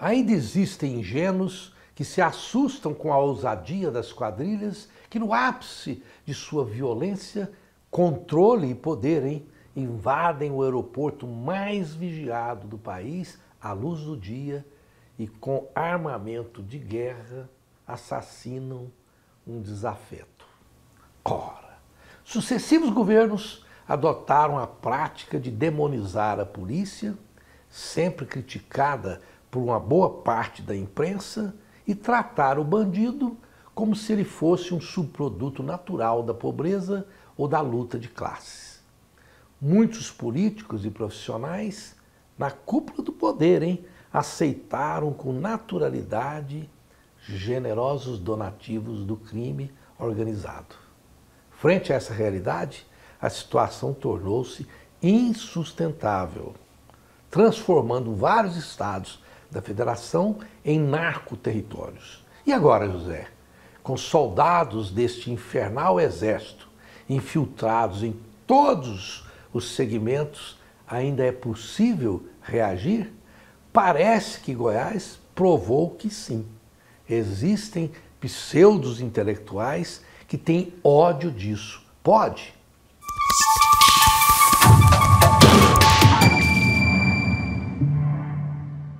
Ainda existem ingênuos que se assustam com a ousadia das quadrilhas que, no ápice de sua violência, controle e poder, hein, invadem o aeroporto mais vigiado do país à luz do dia e, com armamento de guerra, assassinam um desafeto. Ora, sucessivos governos adotaram a prática de demonizar a polícia, sempre criticada por uma boa parte da imprensa e tratar o bandido como se ele fosse um subproduto natural da pobreza ou da luta de classes. Muitos políticos e profissionais, na cúpula do poder, hein, aceitaram com naturalidade generosos donativos do crime organizado. Frente a essa realidade, a situação tornou-se insustentável, transformando vários estados da federação em narcoterritórios. E agora, José? Com soldados deste infernal exército infiltrados em todos os segmentos, ainda é possível reagir? Parece que Goiás provou que sim. Existem pseudos intelectuais que têm ódio disso. Pode?